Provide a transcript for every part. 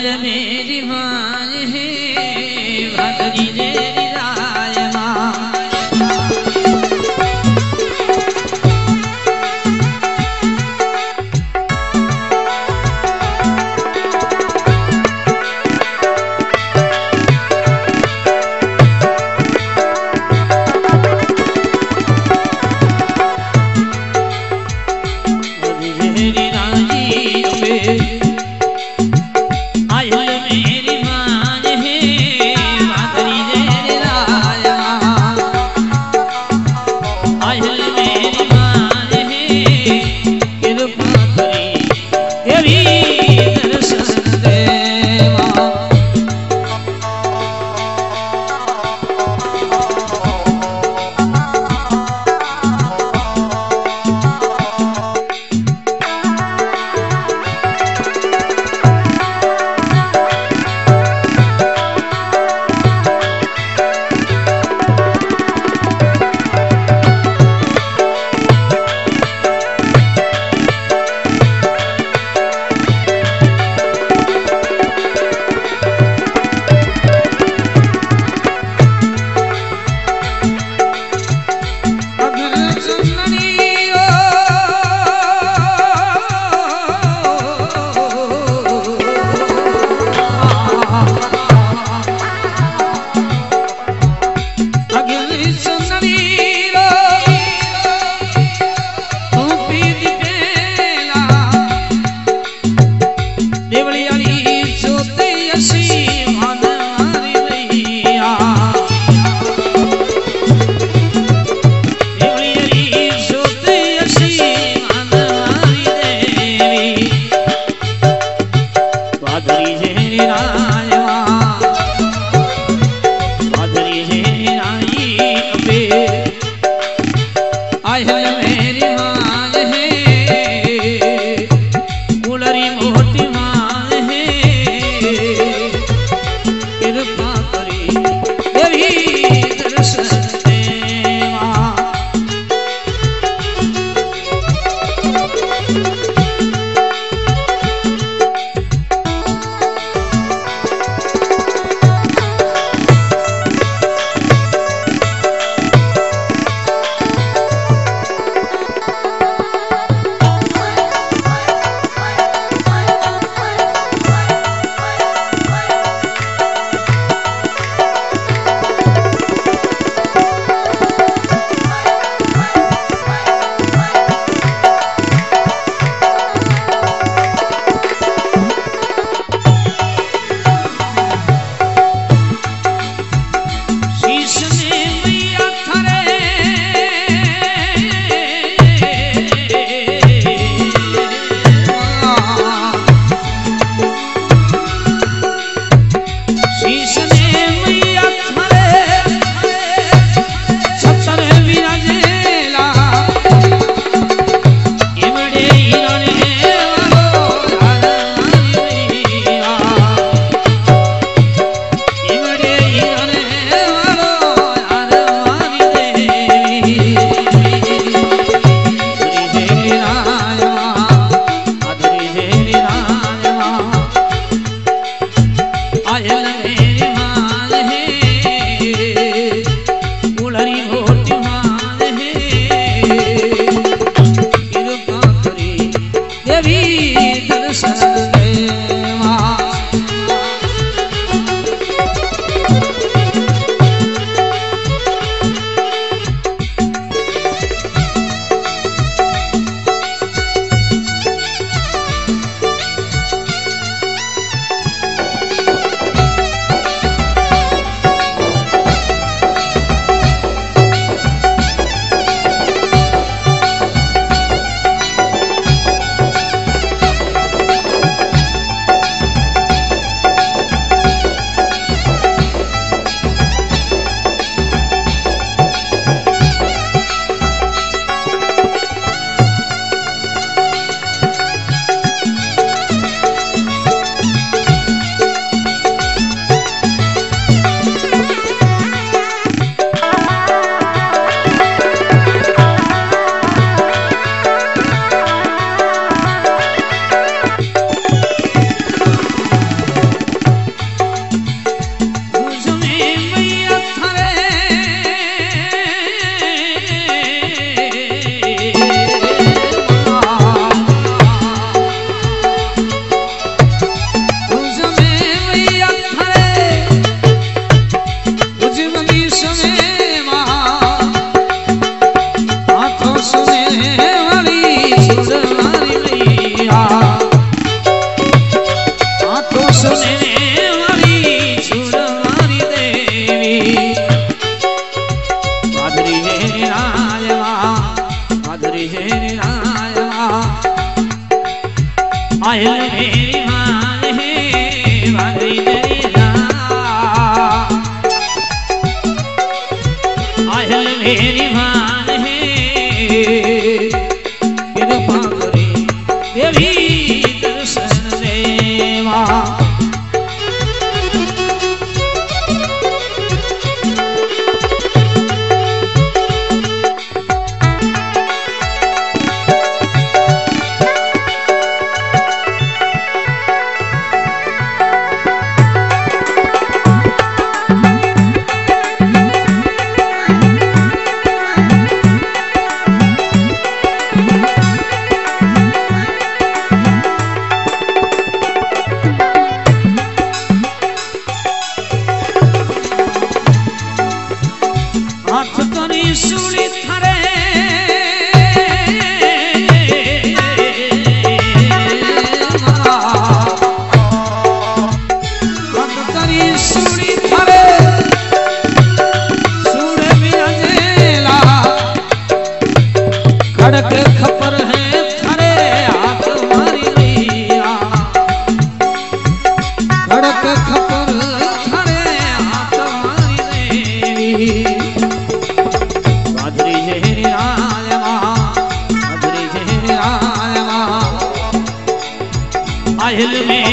मेरी मान है भगनी जेरी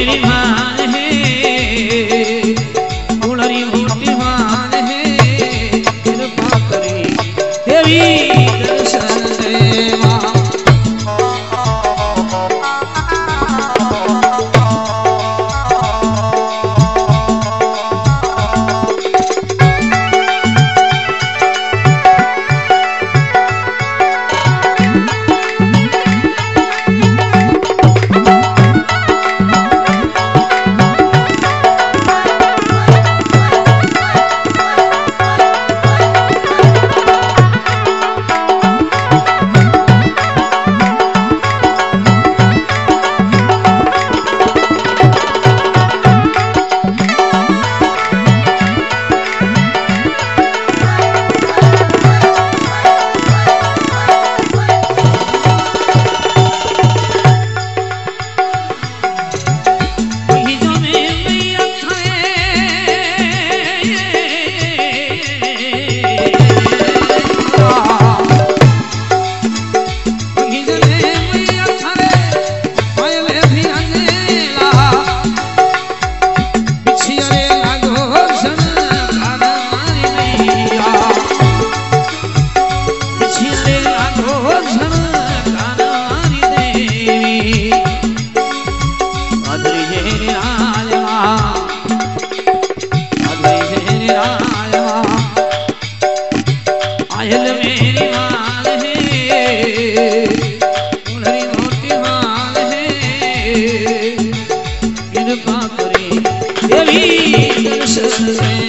தெரியுமா Christmas.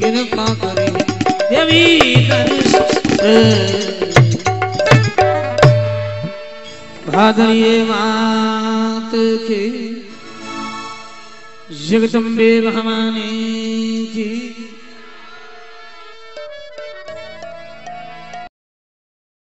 कृपा करे देवी मात के। जगदम्बे भवानी